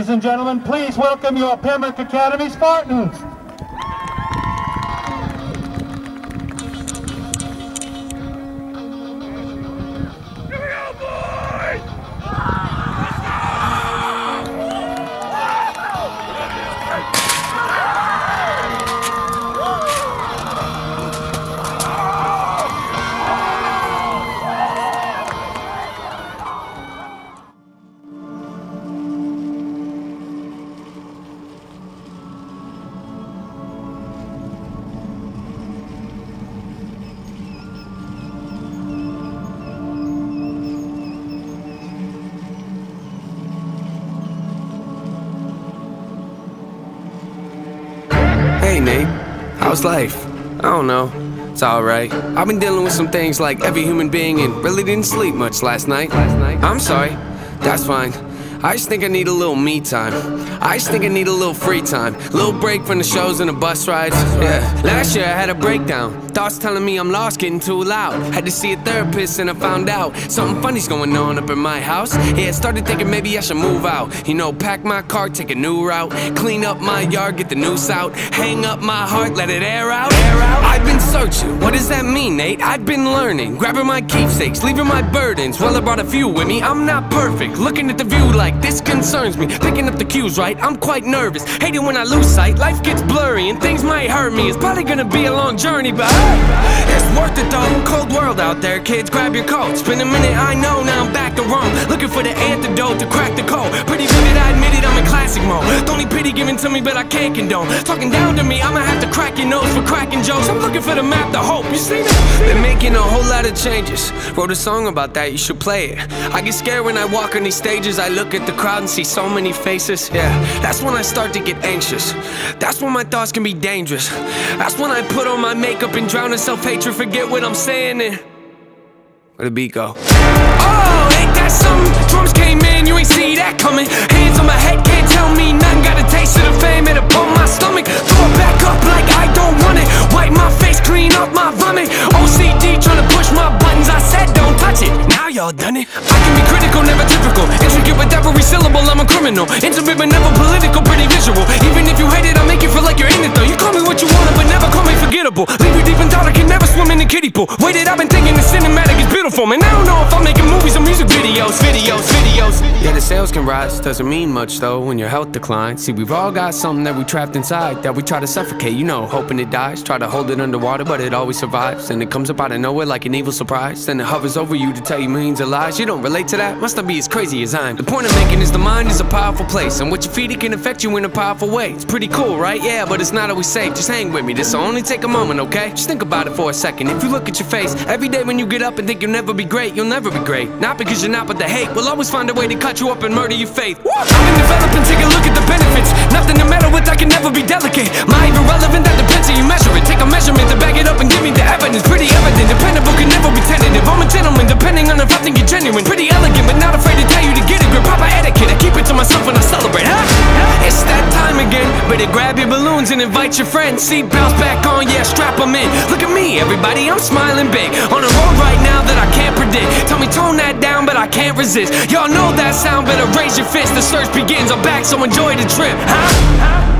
Ladies and gentlemen, please welcome your Pembroke Academy Spartans. How's life? I don't know. It's alright. I've been dealing with some things like every human being and really didn't sleep much last night. I'm sorry. That's fine. I just think I need a little me time. I just think I need a little free time. Little break from the shows and the bus rides. Yeah. Last year I had a breakdown. Thoughts telling me I'm lost, getting too loud. Had to see a therapist and I found out something funny's going on up in my house. Yeah, started thinking maybe I should move out. You know, pack my car, take a new route. Clean up my yard, get the noose out. Hang up my heart, let it air out. Air out. I've been searching. What does that mean, Nate? I've been learning. Grabbing my keepsakes, leaving my burdens. Well, I brought a few with me. I'm not perfect. Looking at the view like this concerns me. Picking up the cues right. I'm quite nervous. Hate it when I lose sight. Life gets blurry and things might hurt me. It's probably gonna be a long journey, but hey, it's worth it though. Cold world out there, kids. Grab your coats. Been a minute, I know. Now I'm back to Rome. Looking for the antidote to crack the code. Pretty vivid, I admit it. I'm in classic mode. Don't need pity given to me, but I can't condone. Talking down to me, I'ma have to crack your nose for cracking jokes. I'm looking for the map, the hope. You see that? Been making a whole lot of changes. Wrote a song about that. You should play it. I get scared when I walk on these stages. I look at the crowd and see so many faces. Yeah, that's when I start to get anxious. That's when my thoughts can be dangerous. That's when I put on my makeup and drown in self hatred. Forget what I'm saying and. Where the beat go? Oh, ain't that something? Drums came in, you ain't see that coming. Hands on my head, can't tell me nothing. Got a taste of the fame, it upon my stomach. Throw it back up like I don't want it. Wipe my face, clean up my vomit. OCD trying to push my buttons. I said don't touch it. Now y'all done it. I can be critical, never syllable, I'm a criminal. Intimate but never political, pretty visual. Even if you hate it, I'll make you feel like you're in it though. You call me what you want, but never call me forgettable. Leave you deep in thought, I can never swim in the kiddie pool. Waited, I've been thinking the cinematic is beautiful, man. I don't know if I'm making movies or music videos, videos, videos. Yeah, the sales can rise, doesn't mean much though when your health declines. See, we've all got something that we trapped inside that we try to suffocate, you know, hoping it dies. Try to hold it underwater, but it always survives. And it comes up out of nowhere like an evil surprise. Then it hovers over you to tell you millions of lies. You don't relate to that? Must not be as crazy as I'm. The point I'm making is the mind is a powerful place, and what you feed it can affect you in a powerful way. It's pretty cool, right? Yeah, but it's not always safe. Just hang with me, this'll only take a moment, okay? Just think about it for a second. If you look at your face, every day when you get up and think you'll never be great, you'll never be great. Not because you're not, but the hate will always find a way to cut you up and murder your faith. I've been developing, take a look at the benefits. Nothing to meddle with, I can never be delicate. My even relevant, that depends how you measure it. Take a measurement to back it up and give me the evidence. Pretty evident, dependable, can never be tentative. I'm a gentleman, depending on if I think you're genuine. Pretty elegant, but not afraid to tell you to get a grip. Proper etiquette, I keep it to myself when I celebrate, huh? It's that time again. Better grab your balloons and invite your friends. Seatbelts back on, yeah, strap them in. Look at me, everybody, I'm smiling big. On a road right now that I can't predict. Tell me tone that down, but I can't resist. Y'all know that sound, better raise your fist. The search begins, I'm back, so enjoy the trip, huh?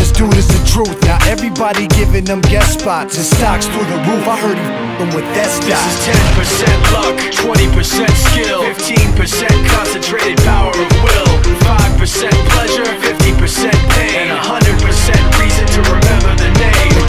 is the truth. Now everybody giving them guest spots and stocks through the roof. I heard he f***ing with that This is 10% luck, 20% skill, 15% concentrated power of will, 5% pleasure, 50% pain, and 100% reason to remember the name.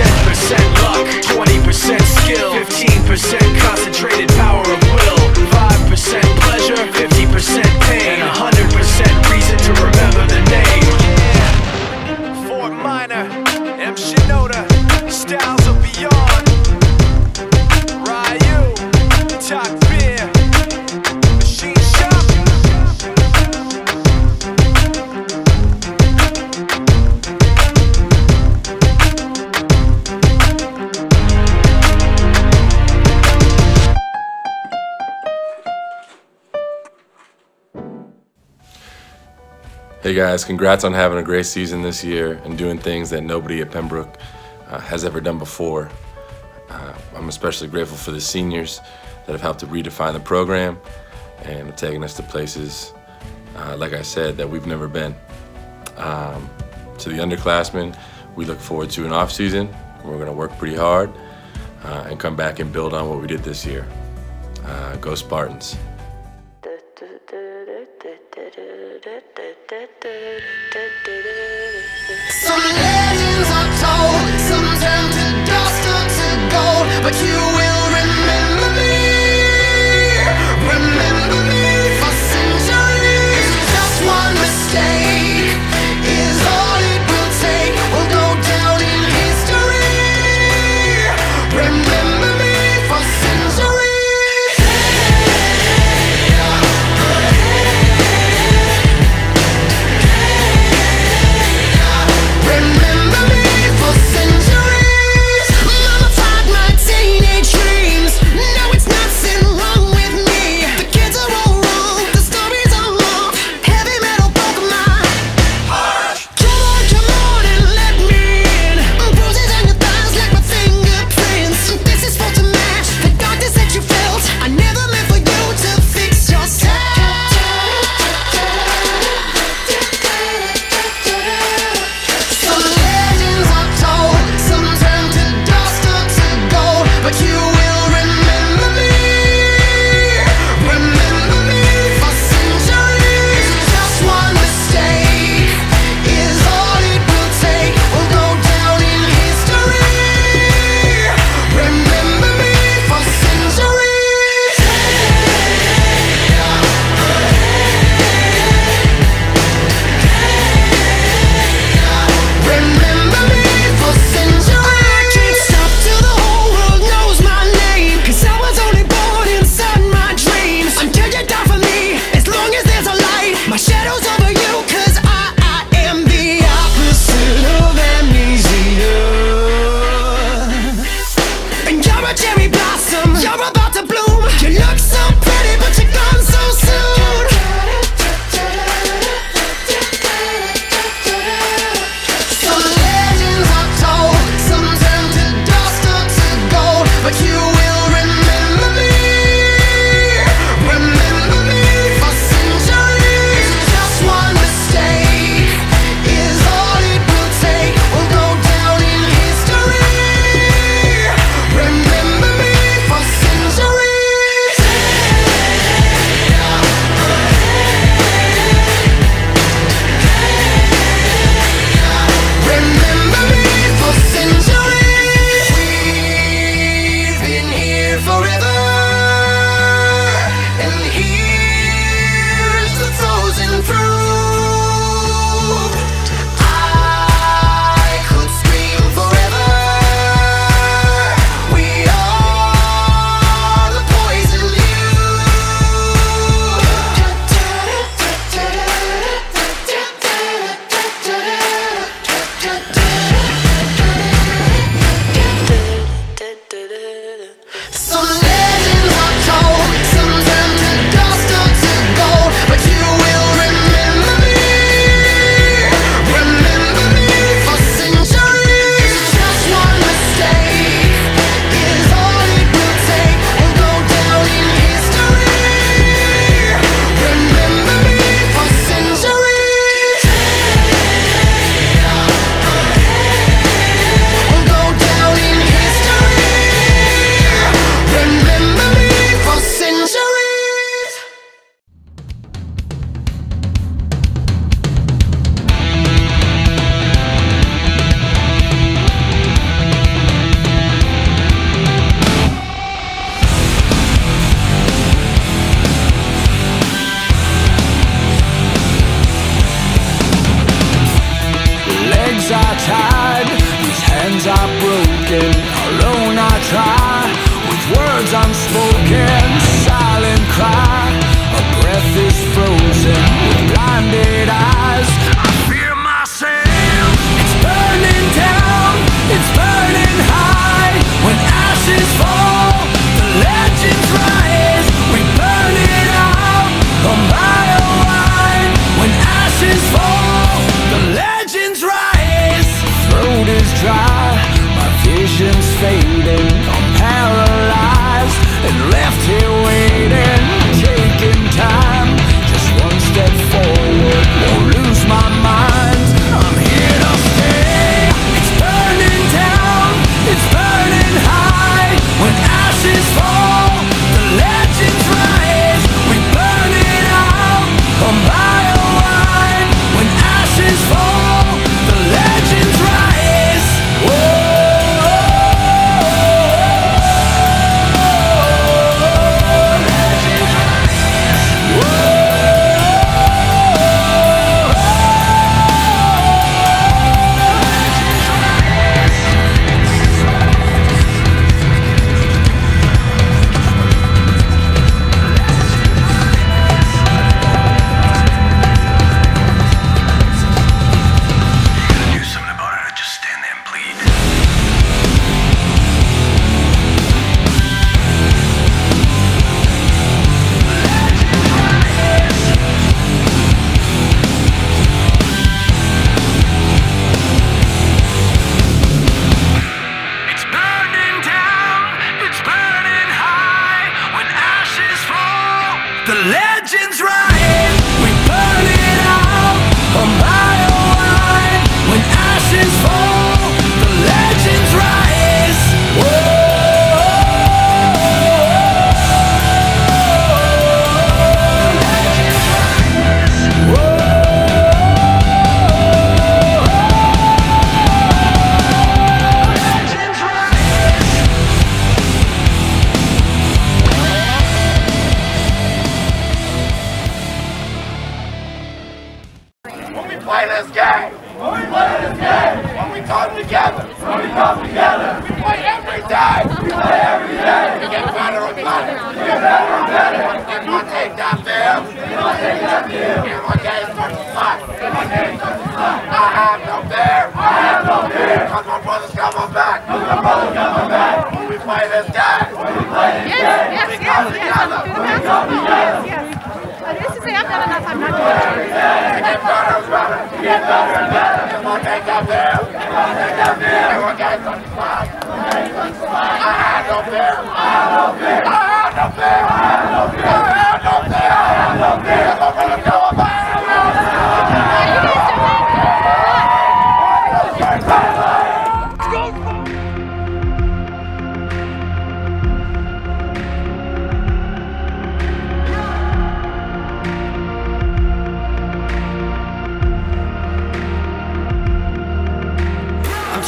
This is 10% luck, 20% skill, 15% concentrated power of will, 5% guys, congrats on having a great season this year and doing things that nobody at Pembroke uh, has ever done before. Uh, I'm especially grateful for the seniors that have helped to redefine the program and have taken us to places, uh, like I said, that we've never been. Um, to the underclassmen, we look forward to an off season. We're going to work pretty hard uh, and come back and build on what we did this year. Uh, go Spartans. But you we come together. This is after enough. I'm not To get better, to get better better. If I I to I no fear, I no fear, I no fear, I no fear, I no fear, I no fear.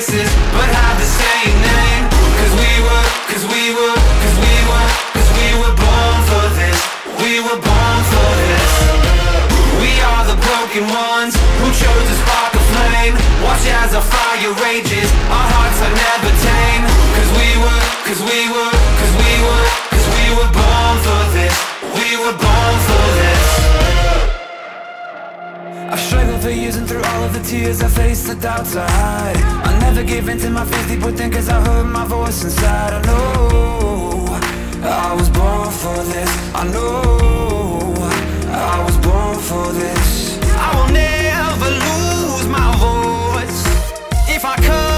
Places, but have the same name. Cause we were, cause we were, cause we were, cause we were born for this. We were born for this. We are the broken ones who chose to spark a flame. Watch as our fire rages, our hearts are never tame. Cause we were, cause we were, cause we were, cause we were born for this. We were born for this. I've struggled for years and through all of the tears I faced the doubts I hide Gave in to my fears deep within cause I heard my voice inside I know I was born for this. I know I was born for this. I will never lose my voice. If I cut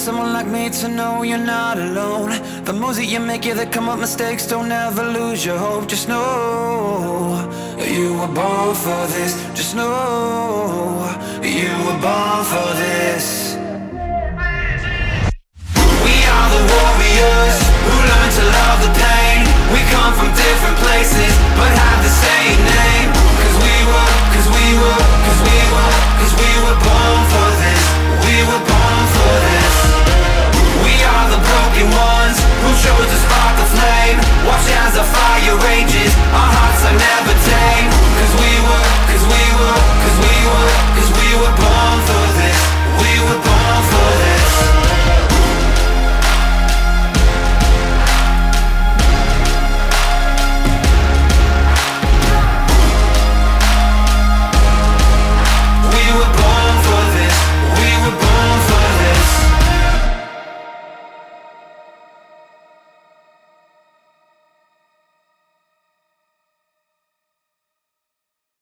someone like me to know you're not alone The moves that you make, yeah, they come with mistakes. Don't ever lose your hope, just know You were born for this, just know You were born for this. We are the warriors Who learn to love the pain. We come from different places But have the same name. Cause we were, cause we were, cause we were Cause we were born for this. We were born for this are the broken